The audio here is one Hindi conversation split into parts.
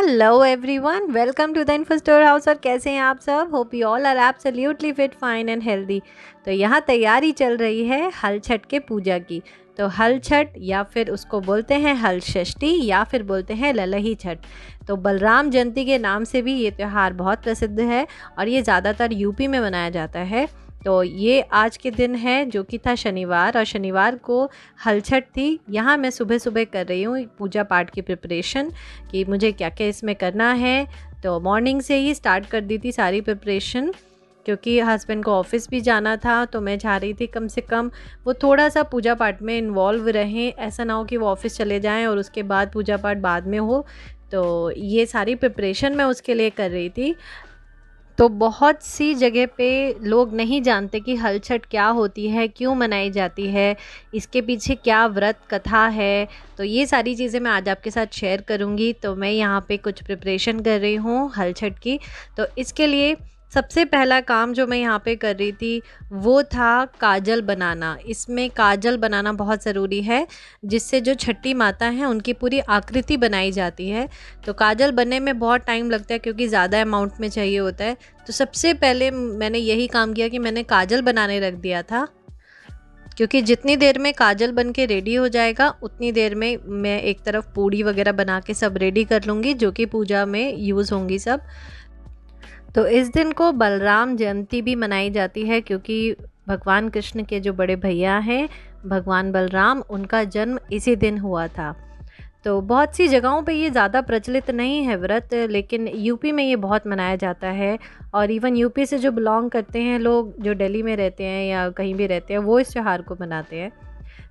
Hello everyone welcome to the Info Store House और कैसे हैं आप सब? Hope you all are absolutely fit fine and healthy तो यहाँ तैयारी चल रही है हल छठ के पूजा की। तो हल छठ या फिर उसको बोलते हैं हल षष्ठी या फिर बोलते हैं ललही छठ। तो बलराम जयंती के नाम से भी ये त्यौहार बहुत प्रसिद्ध है और ये ज़्यादातर यूपी में मनाया जाता है। तो ये आज के दिन है, जो कि था शनिवार और शनिवार को हलछट थी। यहाँ मैं सुबह सुबह कर रही हूँ पूजा पाठ की प्रिपरेशन कि मुझे क्या क्या इसमें करना है। तो मॉर्निंग से ही स्टार्ट कर दी थी सारी प्रिपरेशन क्योंकि हस्बैंड को ऑफ़िस भी जाना था तो मैं चाह रही थी कम से कम वो थोड़ा सा पूजा पाठ में इन्वॉल्व रहें, ऐसा ना हो कि वो ऑफ़िस चले जाएँ और उसके बाद पूजा पाठ बाद में हो। तो ये सारी प्रिपरेशन मैं उसके लिए कर रही थी। तो बहुत सी जगह पे लोग नहीं जानते कि हल छठ क्या होती है, क्यों मनाई जाती है, इसके पीछे क्या व्रत कथा है। तो ये सारी चीज़ें मैं आज आपके साथ शेयर करूँगी। तो मैं यहाँ पे कुछ प्रिपरेशन कर रही हूँ हल छठ की। तो इसके लिए सबसे पहला काम जो मैं यहाँ पे कर रही थी, वो था काजल बनाना। इसमें काजल बनाना बहुत ज़रूरी है, जिससे जो छठी माता हैं, उनकी पूरी आकृति बनाई जाती है। तो काजल बनने में बहुत टाइम लगता है, क्योंकि ज़्यादा अमाउंट में चाहिए होता है। तो सबसे पहले मैंने यही काम किया कि मैंने काजल बनाने रख दिया था। क्योंकि जितनी देर में काजल बन के रेडी हो जाएगा, उतनी देर में मैं एक तरफ़ पूड़ी वगैरह बना के सब रेडी कर लूँगी, जो कि पूजा में यूज़ होंगी सब। तो इस दिन को बलराम जयंती भी मनाई जाती है क्योंकि भगवान कृष्ण के जो बड़े भैया हैं, भगवान बलराम, उनका जन्म इसी दिन हुआ था। तो बहुत सी जगहों पे ये ज़्यादा प्रचलित नहीं है व्रत, लेकिन यूपी में ये बहुत मनाया जाता है और इवन यूपी से जो बिलोंग करते हैं लोग, जो दिल्ली में रहते हैं या कहीं भी रहते हैं, वो इस त्यौहार को मनाते हैं।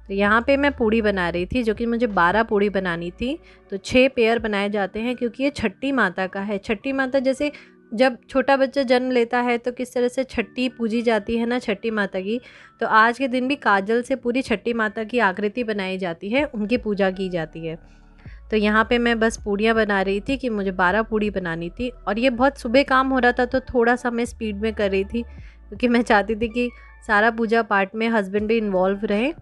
तो यहाँ पे मैं पूड़ी बना रही थी, जो कि मुझे बारह पूड़ी बनानी थी। तो छः पेयर बनाए जाते हैं क्योंकि ये छठी माता का है। छठी माता जैसे जब छोटा बच्चा जन्म लेता है तो किस तरह से छठी पूजी जाती है ना छठी माता की तो आज के दिन भी काजल से पूरी छठी माता की आकृति बनाई जाती है, उनकी पूजा की जाती है। तो यहाँ पे मैं बस पूड़ियाँ बना रही थी कि मुझे बारह पूड़ी बनानी थी और ये बहुत सुबह काम हो रहा था तो थोड़ा सा मैं स्पीड में कर रही थी, क्योंकि मैं चाहती थी कि सारा पूजा पाठ में हस्बैंड भी इन्वॉल्व रहे।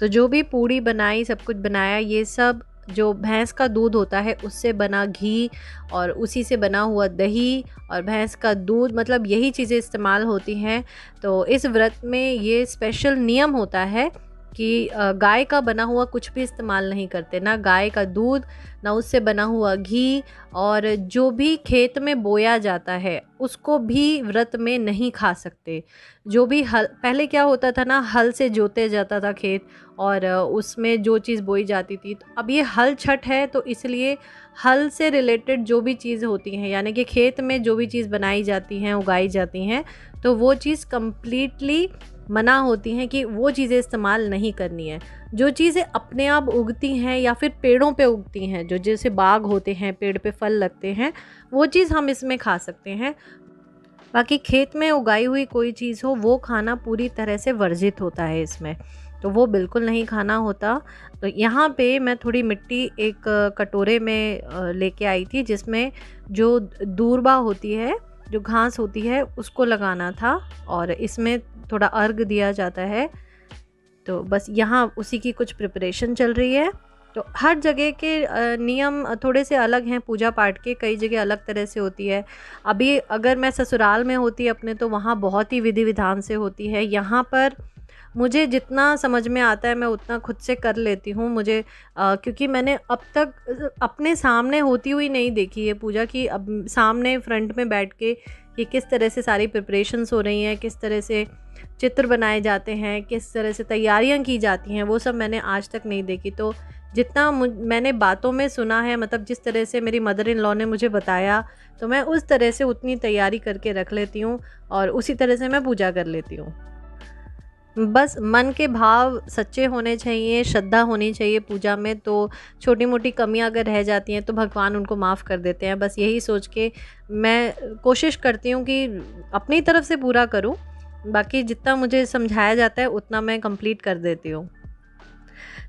तो जो भी पूड़ी बनाई, सब कुछ बनाया, ये सब जो भैंस का दूध होता है, उससे बना घी और उसी से बना हुआ दही और भैंस का दूध मतलब यही चीज़ें इस्तेमाल होती हैं। तो इस व्रत में ये स्पेशल नियम होता है कि गाय का बना हुआ कुछ भी इस्तेमाल नहीं करते। ना गाय का दूध, ना उससे बना हुआ घी और जो भी खेत में बोया जाता है, उसको भी व्रत में नहीं खा सकते। जो भी हल, पहले क्या होता था ना, हल से जोते जाता था खेत और उसमें जो चीज़ बोई जाती थी। तो अब ये हल छठ है तो इसलिए हल से रिलेटेड जो भी चीज़ होती हैं, यानी कि खेत में जो भी चीज़ बनाई जाती हैं, उगाई जाती हैं तो वो चीज़ कम्प्लीटली मना होती हैं कि वो चीज़ें इस्तेमाल नहीं करनी है। जो चीज़ें अपने आप उगती हैं या फिर पेड़ों पे उगती हैं, जो जैसे बाग होते हैं, पेड़ पे फल लगते हैं, वो चीज़ हम इसमें खा सकते हैं। बाकी खेत में उगाई हुई कोई चीज़ हो, वो खाना पूरी तरह से वर्जित होता है इसमें। तो वो बिल्कुल नहीं खाना होता। तो यहाँ पे मैं थोड़ी मिट्टी एक कटोरे में लेके आई थी, जिसमें जो दूरबा होती है जो घास होती है, उसको लगाना था और इसमें थोड़ा अर्घ दिया जाता है। तो बस यहाँ उसी की कुछ प्रिपरेशन चल रही है। तो हर जगह के नियम थोड़े से अलग हैं। पूजा पाठ के कई जगह अलग तरह से होती है। अभी अगर मैं ससुराल में होती अपने तो वहाँ बहुत ही विधि विधान से होती है। यहाँ पर मुझे जितना समझ में आता है मैं उतना खुद से कर लेती हूँ। मुझे आ, क्योंकि मैंने अब तक अपने सामने होती हुई नहीं देखी है पूजा की अब सामने फ्रंट में बैठ के कि किस तरह से सारी प्रिपरेशंस हो रही हैं किस तरह से चित्र बनाए जाते हैं किस तरह से तैयारियाँ की जाती हैं वो सब मैंने आज तक नहीं देखी। तो जितना मैंने बातों में सुना है मतलब जिस तरह से मेरी मदर इन लॉ ने मुझे बताया तो मैं उस तरह से उतनी तैयारी करके रख लेती हूँ और उसी तरह से मैं पूजा कर लेती हूँ। बस मन के भाव सच्चे होने चाहिए, श्रद्धा होनी चाहिए पूजा में तो छोटी मोटी कमियाँ अगर रह जाती हैं तो भगवान उनको माफ़ कर देते हैं। बस यही सोच के मैं कोशिश करती हूँ कि अपनी तरफ़ से पूरा करूँ। बाकी जितना मुझे समझाया जाता है, उतना मैं कंप्लीट कर देती हूँ।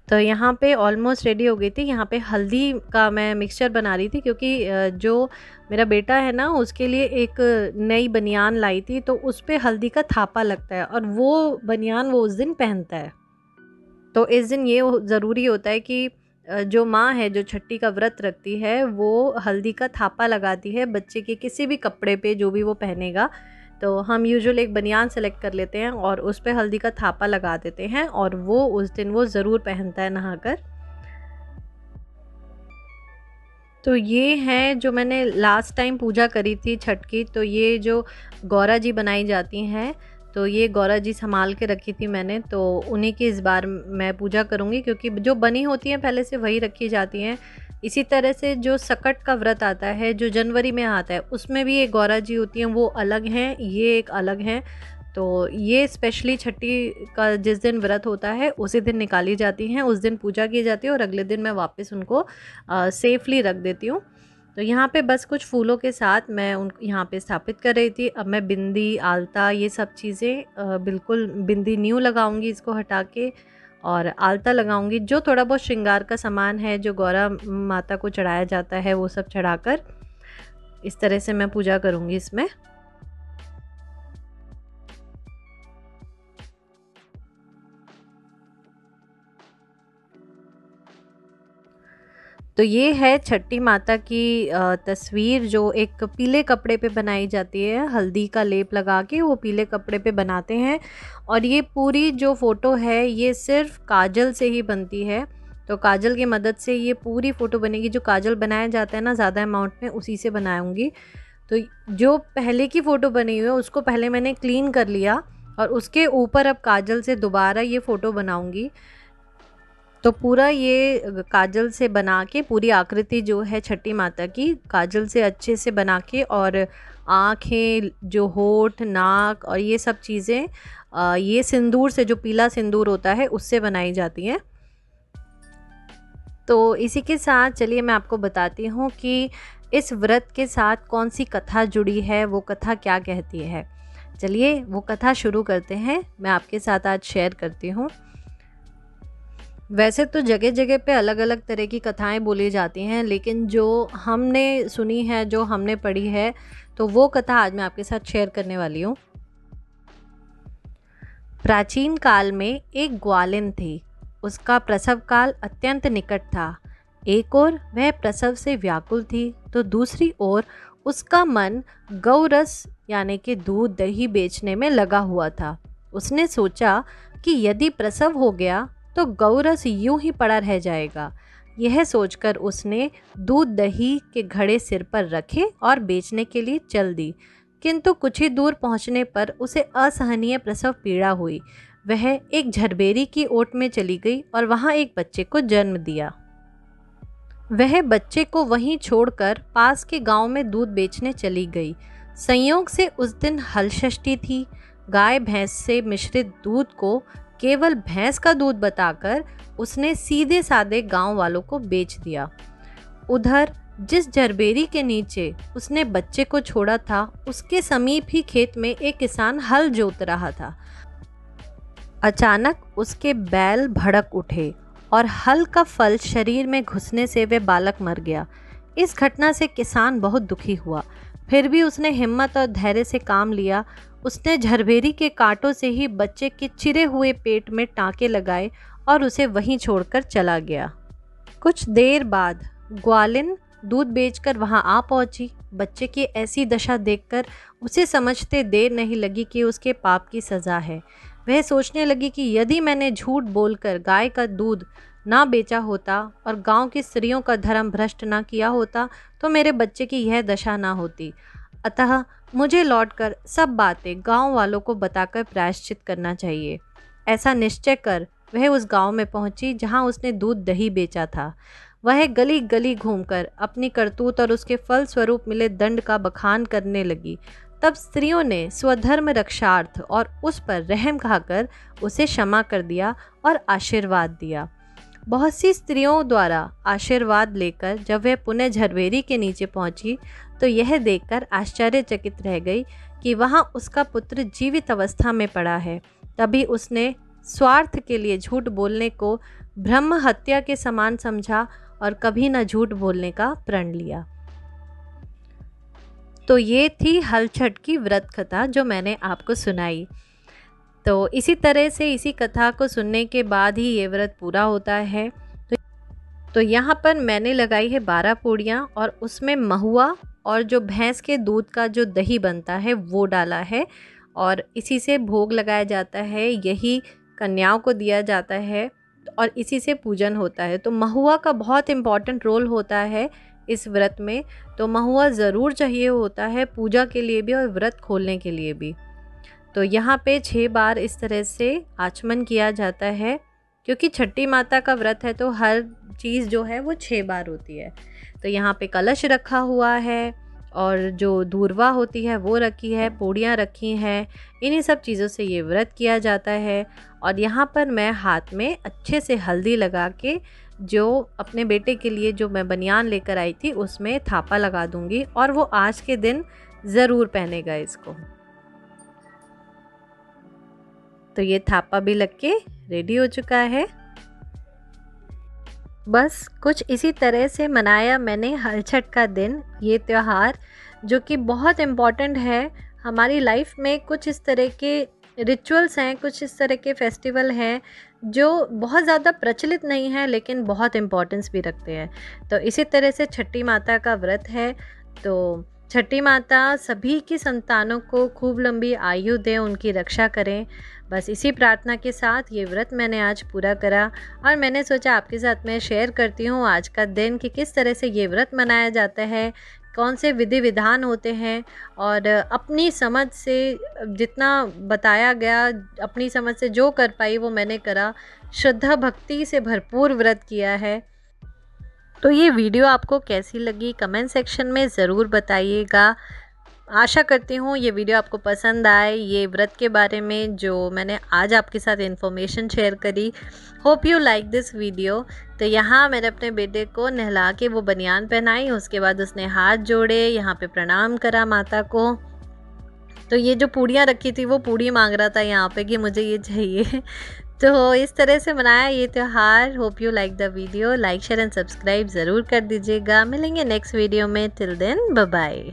तो यहाँ पे ऑलमोस्ट रेडी हो गई थी। यहाँ पे हल्दी का मैं मिक्सचर बना रही थी क्योंकि जो मेरा बेटा है ना, उसके लिए एक नई बनियान लाई थी तो उस पर हल्दी का थापा लगता है और वो बनियान वो उस दिन पहनता है। तो इस दिन ये ज़रूरी होता है कि जो माँ है, जो छट्टी का व्रत रखती है, वो हल्दी का थापा लगाती है बच्चे के किसी भी कपड़े पे जो भी वो पहनेगा। तो हम यूजुअल एक बनियान सेलेक्ट कर लेते हैं और उस पर हल्दी का थापा लगा देते हैं और वो उस दिन वो ज़रूर पहनता है नहाकर। तो ये है जो मैंने लास्ट टाइम पूजा करी थी छठ की तो ये जो गौरा जी बनाई जाती हैं तो ये गौरा जी संभाल के रखी थी मैंने तो उन्हीं की इस बार मैं पूजा करूँगी क्योंकि जो बनी होती हैं पहले से वही रखी जाती हैं। इसी तरह से जो सकट का व्रत आता है, जो जनवरी में आता है, उसमें भी एक गौरा जी होती हैं, वो अलग हैं, ये एक अलग हैं। तो ये स्पेशली छठी का जिस दिन व्रत होता है, उसी दिन निकाली जाती हैं, उस दिन पूजा की जाती है और अगले दिन मैं वापस उनको सेफली रख देती हूँ। तो यहाँ पे बस कुछ फूलों के साथ मैं उन, यहाँ पे स्थापित कर रही थी। अब मैं बिंदी, आलता, ये सब चीज़ें बिल्कुल बिंदी न्यू लगाऊँगी इसको हटा के। और आलता लगाऊँगी। जो थोड़ा बहुत श्रृंगार का सामान है, जो गौरा माता को चढ़ाया जाता है, वो सब चढ़ाकर इस तरह से मैं पूजा करूँगी इसमें। तो ये है छठी माता की तस्वीर जो एक पीले कपड़े पे बनाई जाती है। हल्दी का लेप लगा के वो पीले कपड़े पे बनाते हैं और ये पूरी जो फ़ोटो है ये सिर्फ़ काजल से ही बनती है। तो काजल की मदद से ये पूरी फ़ोटो बनेगी। जो काजल बनाया जाता है ना, ज़्यादा अमाउंट में उसी से बनाऊँगी। तो जो पहले की फ़ोटो बनी हुई है, उसको पहले मैंने क्लीन कर लिया और उसके ऊपर अब काजल से दोबारा ये फ़ोटो बनाऊँगी। तो पूरा ये काजल से बना के, पूरी आकृति जो है छठी माता की, काजल से अच्छे से बना के और आँखें, जो होठ, नाक और ये सब चीज़ें ये सिंदूर से जो पीला सिंदूर होता है, उससे बनाई जाती हैं। तो इसी के साथ चलिए मैं आपको बताती हूँ कि इस व्रत के साथ कौन सी कथा जुड़ी है, वो कथा क्या कहती है। चलिए वो कथा शुरू करते हैं, मैं आपके साथ आज शेयर करती हूँ। वैसे तो जगह जगह पे अलग अलग तरह की कथाएँ बोली जाती हैं, लेकिन जो हमने सुनी है, जो हमने पढ़ी है तो वो कथा आज मैं आपके साथ शेयर करने वाली हूँ। प्राचीन काल में एक ग्वालिन थी। उसका प्रसव काल अत्यंत निकट था। एक ओर वह प्रसव से व्याकुल थी तो दूसरी ओर उसका मन गौरस, यानी कि दूध, दही बेचने में लगा हुआ था। उसने सोचा कि यदि प्रसव हो गया तो गौरस यूँ ही पड़ा रह जाएगा। यह सोचकर उसने दूध दही के घड़े सिर पर रखे और बेचने के लिए चल दी। किंतु कुछ ही दूर पहुँचने पर उसे असहनीय प्रसव पीड़ा हुई। वह एक झरबेरी की ओट में चली गई और वहाँ एक बच्चे को जन्म दिया। वह बच्चे को वहीं छोड़कर पास के गाँव में दूध बेचने चली गई। संयोग से उस दिन हल षष्ठी थी। गाय भैंस से मिश्रित दूध को केवल भैंस का दूध बताकर उसने सीधे साधे गाँव वालों को बेच दिया। उधर, जिस जरबेरी के नीचे उसने बच्चे को छोड़ा था, उसके समीप ही खेत में एक किसान हल जोत रहा था। अचानक उसके बैल भड़क उठे और हल का फल शरीर में घुसने से वे बालक मर गया। इस घटना से किसान बहुत दुखी हुआ। फिर भी उसने हिम्मत और धैर्य से काम लिया उसने झरभेरी के कांटों से ही बच्चे के चिरे हुए पेट में टाँके लगाए और उसे वहीं छोड़कर चला गया। कुछ देर बाद ग्वालिन दूध बेचकर वहाँ आ पहुँची। बच्चे की ऐसी दशा देखकर उसे समझते देर नहीं लगी कि उसके पाप की सज़ा है। वह सोचने लगी कि यदि मैंने झूठ बोलकर गाय का दूध ना बेचा होता और गाँव की स्त्रियों का धर्म भ्रष्ट ना किया होता तो मेरे बच्चे की यह दशा ना होती। अतः मुझे लौटकर सब बातें गाँव वालों को बताकर प्रायश्चित करना चाहिए। ऐसा निश्चय कर वह उस गाँव में पहुँची जहाँ उसने दूध दही बेचा था। वह गली गली घूमकर अपनी करतूत और उसके फल स्वरूप मिले दंड का बखान करने लगी। तब स्त्रियों ने स्वधर्म रक्षार्थ और उस पर रहम खाकर उसे क्षमा कर दिया और आशीर्वाद दिया। बहुत सी स्त्रियों द्वारा आशीर्वाद लेकर जब वह पुनः झरवेरी के नीचे पहुँची तो यह देखकर आश्चर्यचकित रह गई कि वहाँ उसका पुत्र जीवित अवस्था में पड़ा है। तभी उसने स्वार्थ के लिए झूठ बोलने को ब्रह्म हत्या के समान समझा और कभी न झूठ बोलने का प्रण लिया। तो ये थी हलछट की व्रत कथा जो मैंने आपको सुनाई। तो इसी तरह से इसी कथा को सुनने के बाद ही ये व्रत पूरा होता है। तो यहाँ पर मैंने लगाई है बारह पूड़ियाँ और उसमें महुआ और जो भैंस के दूध का जो दही बनता है वो डाला है और इसी से भोग लगाया जाता है, यही कन्याओं को दिया जाता है और इसी से पूजन होता है। तो महुआ का बहुत इंपॉर्टेंट रोल होता है इस व्रत में। तो महुआ ज़रूर चाहिए होता है पूजा के लिए भी और व्रत खोलने के लिए भी। तो यहाँ पे छः बार इस तरह से आचमन किया जाता है, क्योंकि छठी माता का व्रत है तो हर चीज़ जो है वो छः बार होती है। तो यहाँ पे कलश रखा हुआ है और जो दूरवा होती है वो रखी है, पूड़ियाँ रखी हैं, इन्हीं सब चीज़ों से ये व्रत किया जाता है। और यहाँ पर मैं हाथ में अच्छे से हल्दी लगा के जो अपने बेटे के लिए जो मैं बनियान लेकर आई थी, उसमें थापा लगा दूँगी और वो आज के दिन ज़रूर पहनेगा इसको। तो ये थापा भी लग के रेडी हो चुका है। बस कुछ इसी तरह से मनाया मैंने हल छठ का दिन, ये त्यौहार, जो कि बहुत इंपॉर्टेंट है। हमारी लाइफ में कुछ इस तरह के रिचुअल्स हैं, कुछ इस तरह के फेस्टिवल हैं, जो बहुत ज़्यादा प्रचलित नहीं है, लेकिन बहुत इम्पोर्टेंस भी रखते हैं। तो इसी तरह से छठी माता का व्रत है तो छठी माता सभी की संतानों को खूब लंबी आयु दें, उनकी रक्षा करें। बस इसी प्रार्थना के साथ ये व्रत मैंने आज पूरा करा और मैंने सोचा आपके साथ मैं शेयर करती हूँ आज का दिन कि किस तरह से ये व्रत मनाया जाता है, कौन से विधि विधान होते हैं और अपनी समझ से जितना बताया गया, अपनी समझ से जो कर पाई वो मैंने करा। श्रद्धा भक्ति से भरपूर व्रत किया है। तो ये वीडियो आपको कैसी लगी कमेंट सेक्शन में ज़रूर बताइएगा। आशा करती हूँ ये वीडियो आपको पसंद आए, ये व्रत के बारे में जो मैंने आज आपके साथ इन्फॉर्मेशन शेयर करी। Hope you like this video तो यहाँ मैंने अपने बेटे को नहला के वो बनियान पहनाई, उसके बाद उसने हाथ जोड़े, यहाँ पे प्रणाम करा माता को। तो ये जो पूड़ियाँ रखी थी, वो पूड़ी मांग रहा था यहाँ पे कि मुझे ये चाहिए। तो इस तरह से मनाया ये त्यौहार। Hope you like the video like share and subscribe ज़रूर कर दीजिएगा। मिलेंगे नेक्स्ट वीडियो में। Till then bye